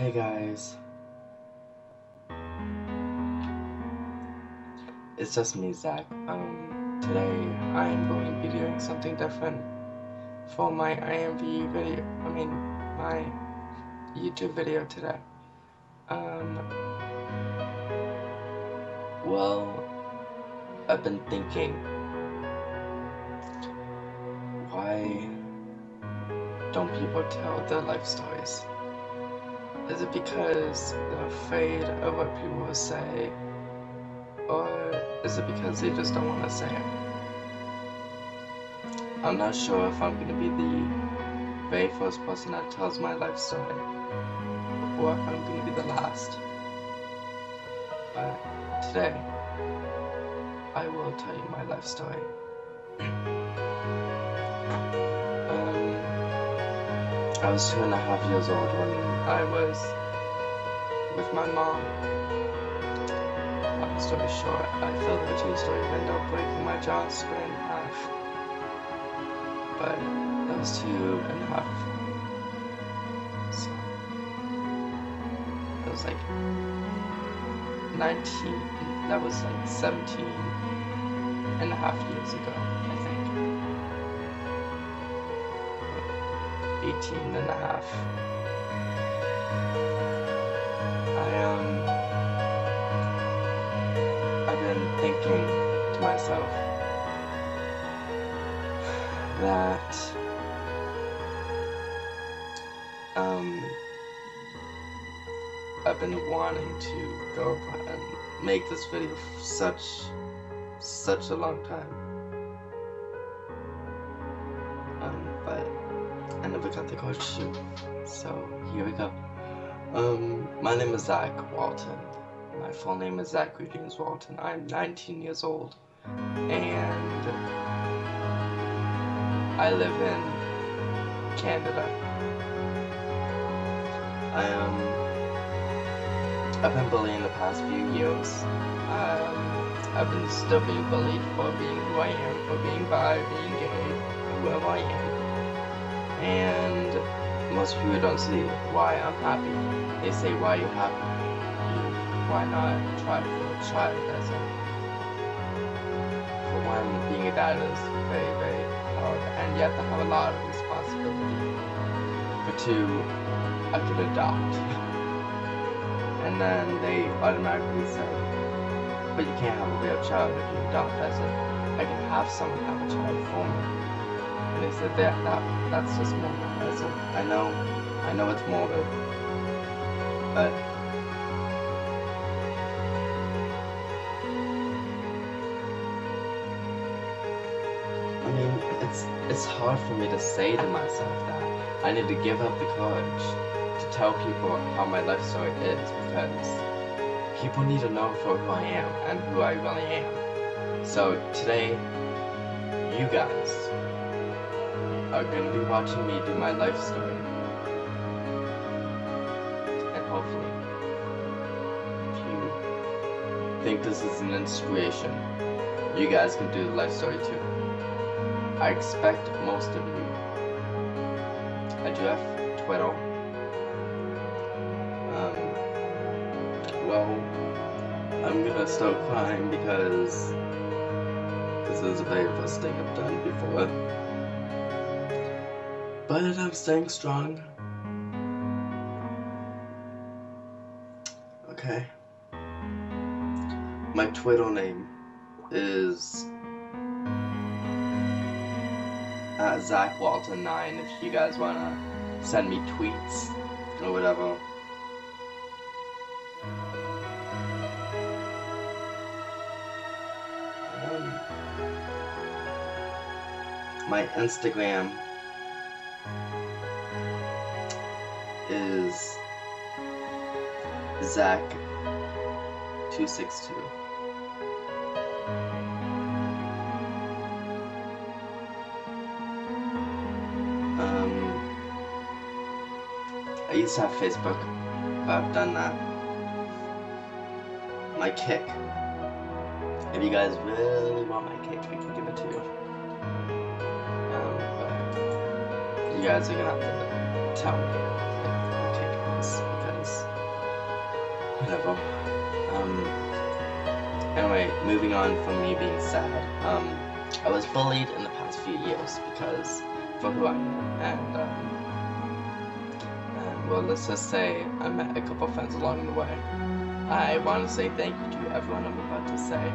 Hey guys. It's just me, Zach. Um, today I am going to be doing something different for my IMVU video. I mean, my YouTube video today. Um, well, I've been thinking, why don't people tell their life stories? Is it because they're afraid of what people will say? Or is it because they just don't want to say it? I'm not sure if I'm going to be the very first person that tells my life story, or if I'm going to be the last. But today, I will tell you my life story. I was two and a half years old when I was with my mom. Long story short, I fell through two-story window, breaking my jaw square in half. But that was two and a half. So that was like 19. That was like 17 and a half years ago, 18 and a half. I um I've been thinking to myself that um I've been wanting to go and make this video for such such a long time. So here we go. Um, my name is Zach Walton. My full name is Zachary James Walton. I'm 19 years old, and I live in Canada. I um, I've been bullied in the past few years. Um, I've been still being bullied for being who I am, for being bi, being gay, whoever I am. Most people don't see why I'm happy. They say, why you're you happy? Why not try for a child as a... For one, being a dad is very, very hard, and you have to have a lot of responsibility. For two, I could adopt. and then they automatically say, but you can't have a real child if you adopt. I said, I can have someone have a child for me. And they said that, that that's just morbid. I said, I know, I know it's morbid, but I mean, it's it's hard for me to say to myself that I need to give up the courage to tell people how my life story is because people need to know for who I am and who I really am. So today, you guys are to be watching me do my life story. And hopefully, if you think this is an inspiration, you guys can do the life story too. I expect most of you. I do have Twitter. Um, well, I'm gonna start crying because this is a very first thing I've done before. But I'm staying strong. Okay. My Twitter name is at Zack Walton 9 if you guys wanna send me tweets or whatever. Um, my Instagram Zach262. Um, I used to have Facebook, but I've done that. My kick. If you guys really want my kick, I can give it to you. Um, but you guys are gonna have to tell me whatever. Um, anyway, moving on from me being sad. Um, I was bullied in the past few years because for who I am, and um, and well, let's just say I met a couple friends along the way. I want to say thank you to everyone I'm about to say,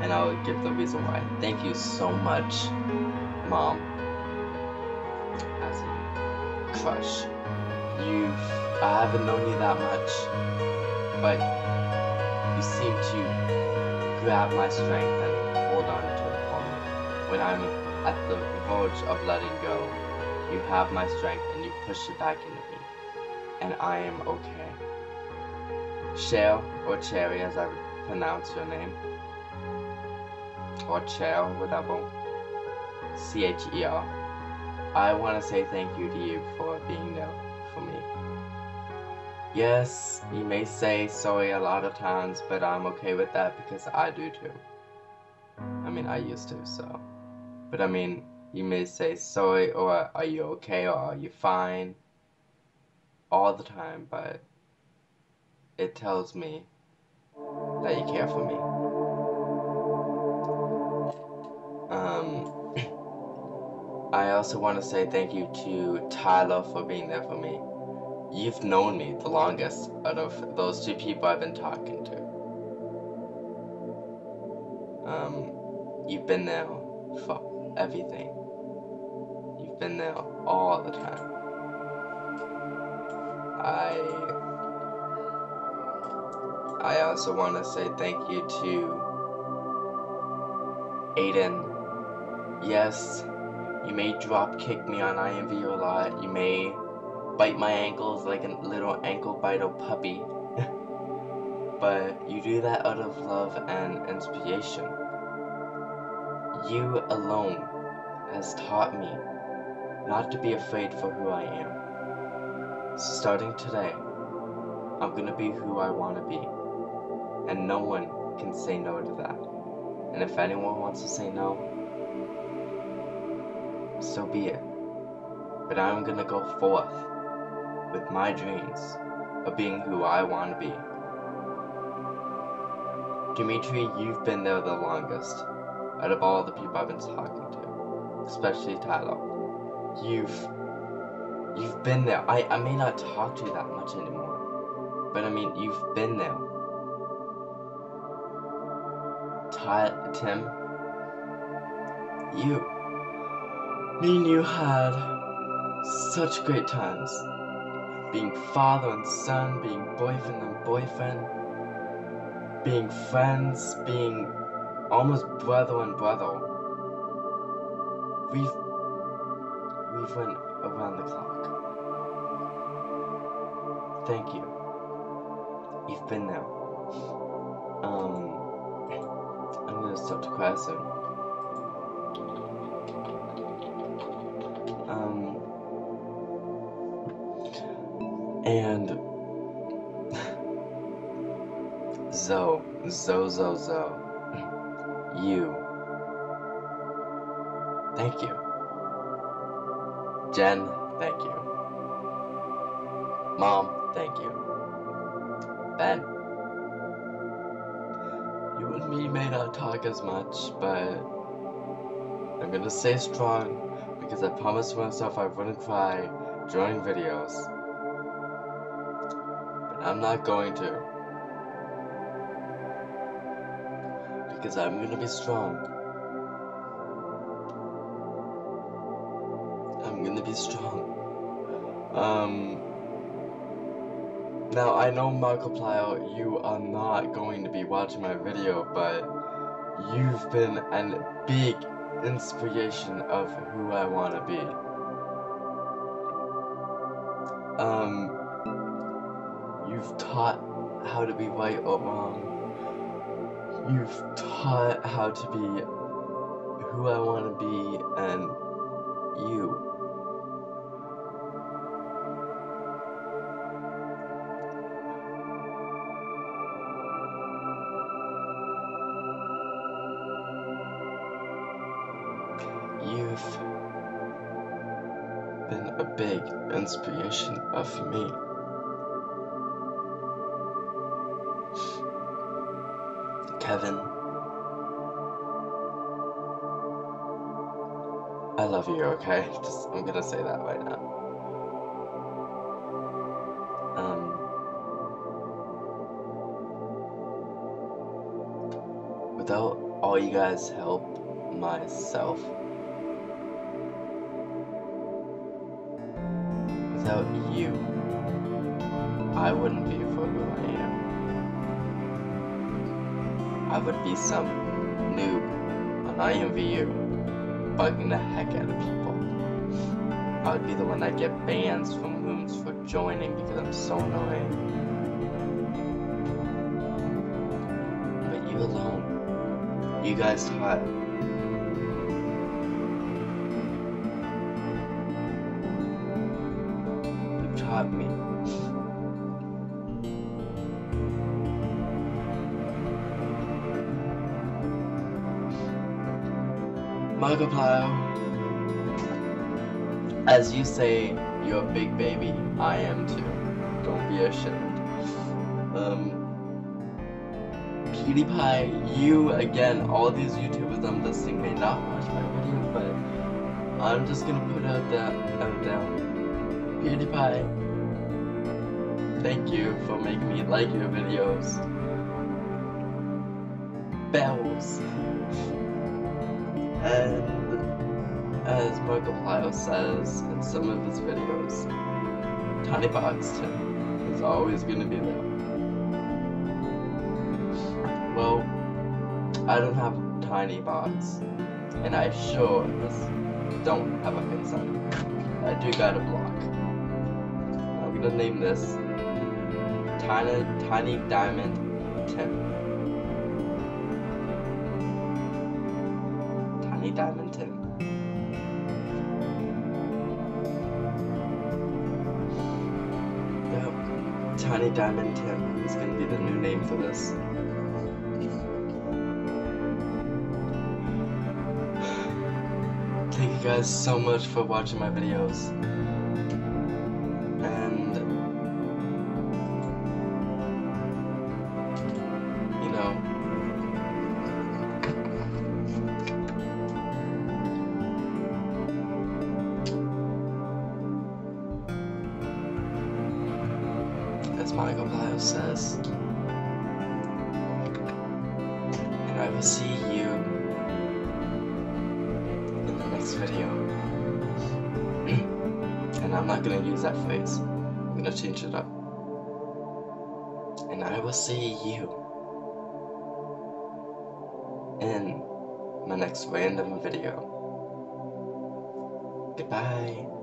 and I'll give the reason why. Thank you so much, mom. As a crush, you've I haven't known you that much, but you seem to grab my strength and hold on to it for me. When I'm at the verge of letting go, you have my strength and you push it back into me, and I am okay. Shell or Cherry, as I pronounce your name, or Cher, whatever. C H E R. I want to say thank you to you for being there. Yes, you may say sorry a lot of times, but I'm okay with that because I do too. I mean, I used to, so. But I mean, you may say sorry, or are you okay, or are you fine? All the time, but it tells me that you care for me. Um, I also want to say thank you to Tyler for being there for me. You've known me the longest out of those two people I've been talking to. Um, you've been there for everything. You've been there all the time. I I also want to say thank you to Aiden. Yes, you may drop kick me on IMVU a lot. You may bite my ankles like a little ankle biter puppy. but you do that out of love and inspiration. You alone has taught me not to be afraid for who I am. Starting today, I'm gonna be who I wanna be. And no one can say no to that. And if anyone wants to say no, so be it. But I'm gonna go forth with my dreams of being who I want to be. Dimitri, you've been there the longest out of all the people I've been talking to, especially Tyler. You've you've been there. I, I may not talk to you that much anymore, but I mean you've been there. Ty, Tim, you, me and you had such great times being father and son, being boyfriend and boyfriend, being friends, being almost brother and brother. We've we've went around the clock. Thank you. You've been there. Um, I'm gonna start to cry soon. And Zoe, Zoe, Zoe, Zoe, you. Thank you. Jen, thank you. Mom, thank you. Ben, you and me may not talk as much, but I'm gonna stay strong because I promised myself I wouldn't cry during videos. I'm not going to. Because I'm gonna be strong. I'm gonna be strong. Um. Now, I know Markiplier, you are not going to be watching my video, but you've been a big inspiration of who I want to be. You've taught how to be right or wrong. You've taught how to be who I want to be and you. You've been a big inspiration of me. Kevin. I love you, okay? Just I'm gonna say that right now. Um without all you guys' help myself without you I wouldn't be for who I am. I would be some noob on IMVU bugging the heck out of people. I would be the one that get bans from rooms for joining because I'm so annoying. But you alone, you guys taught you taught me Markiplier. As you say, you're a big baby. I am too. Don't be ashamed. Um, PewDiePie, you again, all these YouTubers I'm listing may not watch my video, but I'm just gonna put out that out there. PewDiePie, thank you for making me like your videos. Bells. And as Markiplier says in some of his videos, Tiny Box Tim is always going to be there. Well, I don't have Tiny Box, and I sure don't have a face on it. I do got a block. I'm gonna name this Tiny Tiny Diamond Tim. Tiny Diamond Tim. Yep. Tiny Diamond Tim is gonna be the new name for this. Thank you guys so much for watching my videos. Will see you in the next video. and I'm not gonna use that phrase. I'm gonna change it up. And I will see you in my next random video. Goodbye.